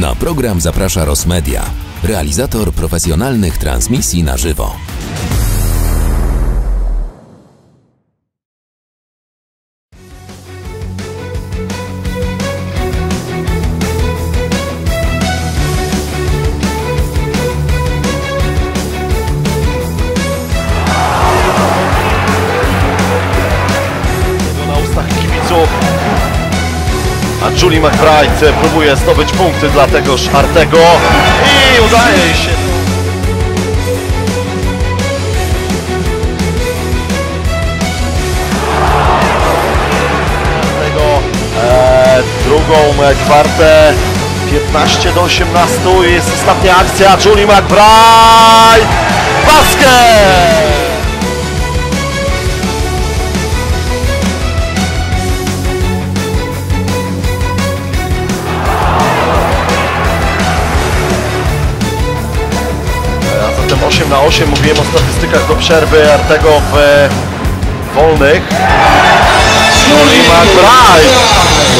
Na program zaprasza Rosmedia, realizator profesjonalnych transmisji na żywo. Julie McBride próbuje zdobyć punkty dla tegoż Artego i udaje się. Artego e, drugą kwartę 15 do 18 i jest ostatnia akcja Julie McBride basket! 8 na 8 mówiłem o statystykach do przerwy Artego w e, wolnych. Julie McBride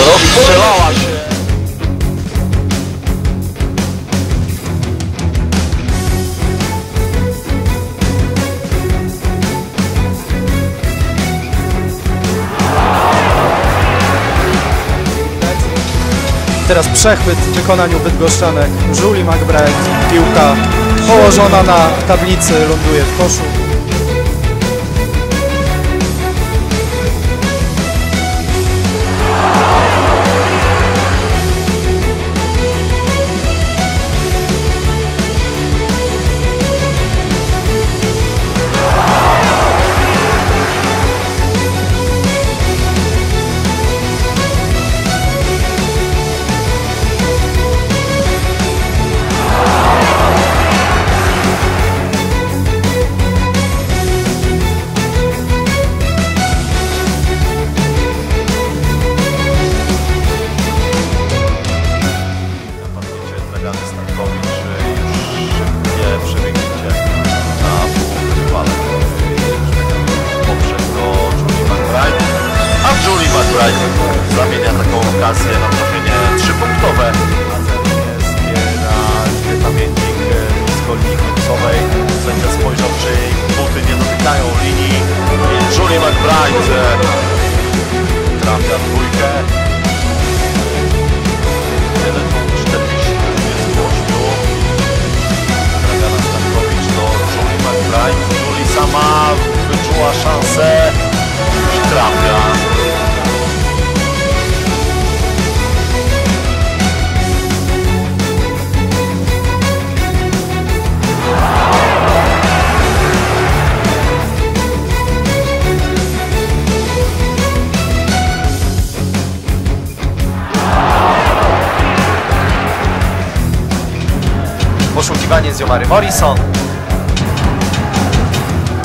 rozstrzelała się. Teraz przechwyt w wykonaniu bydgoszczanek. Julie McBride, piłka położona na tablicy, ląduje w koszu. Okazję na trafienie trzypunktowe. A jest na Elżbieta Miętnik blisko linii końcowej. Sędzia spojrzał, czy jej buty nie dotykają linii. Julie McBride e, trafia dwójkę. 1 punkt 40 28. Dragana Stankowicz do Julie McBride. Julie sama wyczuła szansę i trafia. Poszukiwanie z Jomary Morrison.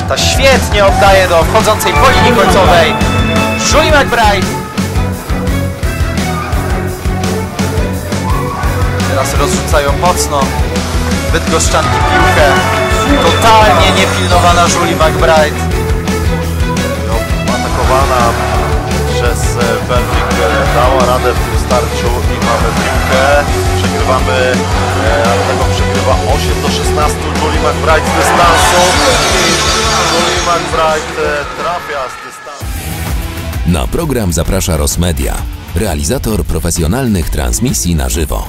Ta świetnie oddaje do wchodzącej po linii końcowej. Julie McBride. Teraz rozrzucają mocno Bydgoszczanki piłkę. Totalnie niepilnowana Julie McBride. No, atakowana przez e, Belwik dała radę w starciu i mamy piłkę. Przegrywamy, e, przegrywa 8 do 16. Julie McBride z dystansu. Julie McBride trafia z dystansu. Na program zaprasza Rosmedia, realizator profesjonalnych transmisji na żywo.